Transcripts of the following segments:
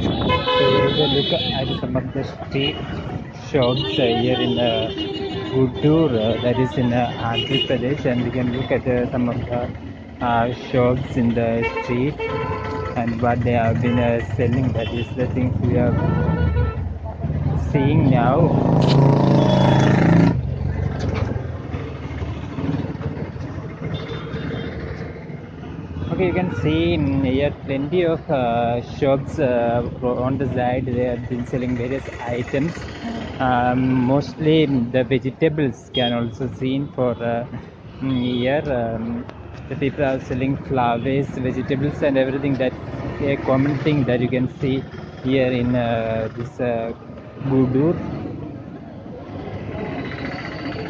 So look at some of the street shops here in uh, Gudur, uh, that is in uh, Andhra Pradesh, and we can look at uh, some of the uh, shops in the street and what they have been uh, selling. That is the things we are seeing now. You can see here plenty of uh, shops uh, on the side. They have been selling various items. Um, mostly the vegetables can also seen for uh, here. Um, the people are selling flowers, vegetables, and everything. That a common thing that you can see here in uh, this uh, Gudur.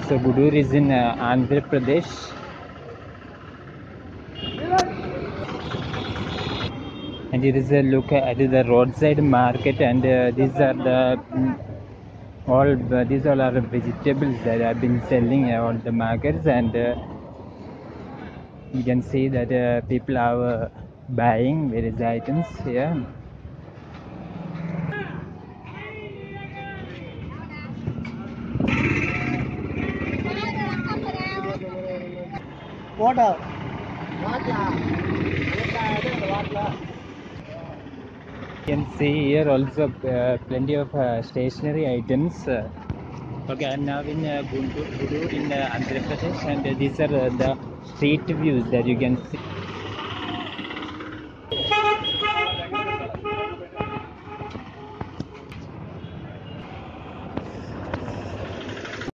So Gudur is in uh, Andhra Pradesh. And it is a look at the roadside market and uh, these are the mm, all uh, these all are vegetables that have been selling on the markets. And uh, you can see that uh, people are uh, buying various items here. Water. you can see here also uh, plenty of uh, stationery items. Okay i'm now in uh, Guntur, in uh, andhra pradesh and these are the street views that you can see